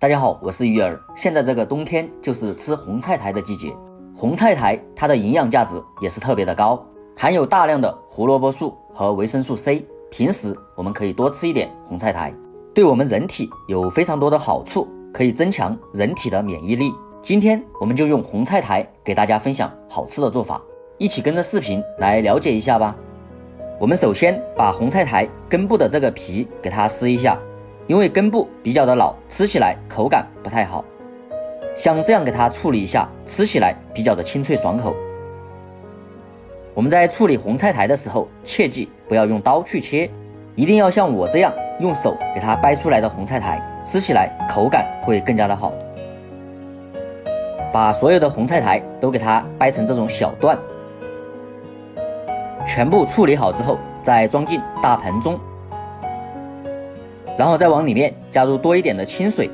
大家好，我是鱼儿。现在这个冬天就是吃红菜苔的季节，红菜苔它的营养价值也是特别的高，含有大量的胡萝卜素和维生素 C。平时我们可以多吃一点红菜苔，对我们人体有非常多的好处，可以增强人体的免疫力。今天我们就用红菜苔给大家分享好吃的做法，一起跟着视频来了解一下吧。我们首先把红菜苔根部的这个皮给它撕一下，因为根部比较的老，吃起来口感不太好。像这样给它处理一下，吃起来比较的清脆爽口。我们在处理红菜苔的时候，切记不要用刀去切，一定要像我这样用手给它掰出来的红菜苔，吃起来口感会更加的好。把所有的红菜苔都给它掰成这种小段，全部处理好之后，再装进大盆中，然后再往里面加入多一点的清水。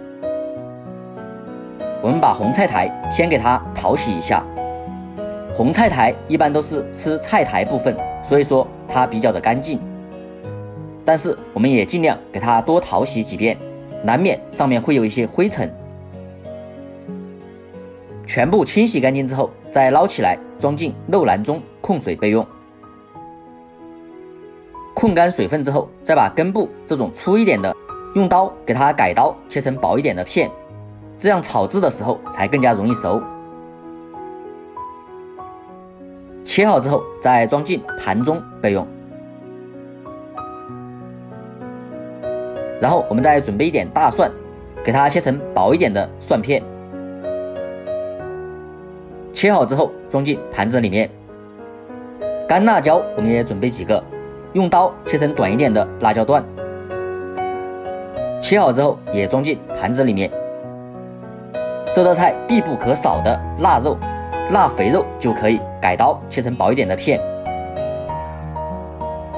我们把红菜苔先给它淘洗一下。红菜苔一般都是吃菜苔部分，所以说它比较的干净。但是我们也尽量给它多淘洗几遍，难免上面会有一些灰尘。全部清洗干净之后，再捞起来装进漏篮中控水备用。控干水分之后，再把根部这种粗一点的，用刀给它改刀切成薄一点的片，这样炒制的时候才更加容易熟。切好之后，再装进盘中备用。然后我们再准备一点大蒜，给它切成薄一点的蒜片。切好之后装进盘子里面。干辣椒我们也准备几个，用刀切成短一点的辣椒段。切好之后也装进盘子里面。这道菜必不可少的腊肉。腊肥肉就可以改刀切成薄一点的片，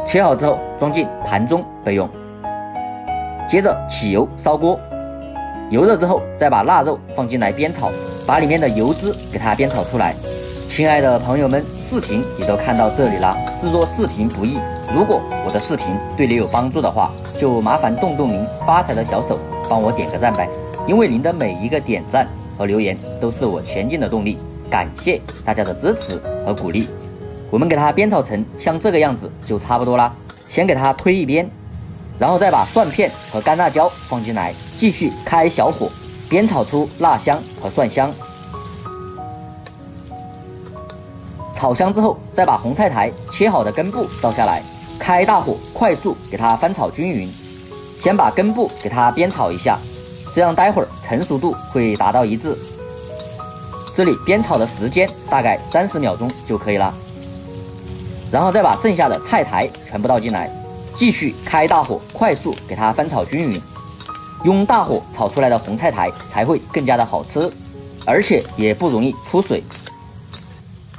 切好之后装进盘中备用。接着起油烧锅，油热之后再把腊肉放进来煸炒，把里面的油脂给它煸炒出来。亲爱的朋友们，视频你都看到这里了，制作视频不易，如果我的视频对你有帮助的话，就麻烦动动您发财的小手，帮我点个赞呗，因为您的每一个点赞和留言都是我前进的动力。感谢大家的支持和鼓励，我们给它煸炒成像这个样子就差不多啦。先给它推一边，然后再把蒜片和干辣椒放进来，继续开小火煸炒出辣香和蒜香。炒香之后，再把红菜苔切好的根部倒下来，开大火快速给它翻炒均匀。先把根部给它煸炒一下，这样待会儿成熟度会达到一致。这里煸炒的时间大概三十秒钟就可以了，然后再把剩下的菜苔全部倒进来，继续开大火，快速给它翻炒均匀。用大火炒出来的红菜苔才会更加的好吃，而且也不容易出水。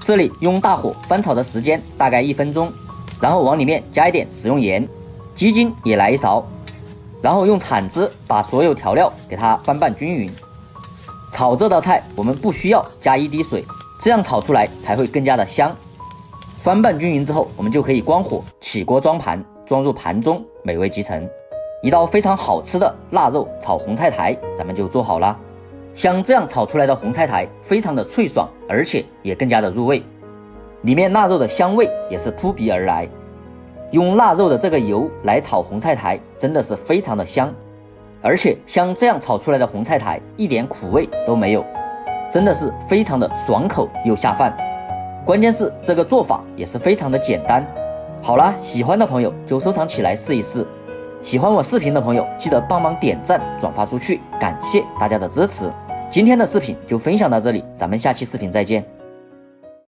这里用大火翻炒的时间大概一分钟，然后往里面加一点食用盐，鸡精也来一勺，然后用铲子把所有调料给它翻拌均匀。炒这道菜，我们不需要加一滴水，这样炒出来才会更加的香。翻拌均匀之后，我们就可以关火起锅装盘，装入盘中，美味即成。一道非常好吃的腊肉炒红菜苔，咱们就做好了。像这样炒出来的红菜苔，非常的脆爽，而且也更加的入味，里面腊肉的香味也是扑鼻而来。用腊肉的这个油来炒红菜苔，真的是非常的香。而且像这样炒出来的红菜苔一点苦味都没有，真的是非常的爽口又下饭。关键是这个做法也是非常的简单。好了，喜欢的朋友就收藏起来试一试。喜欢我视频的朋友记得帮忙点赞转发出去，感谢大家的支持。今天的视频就分享到这里，咱们下期视频再见。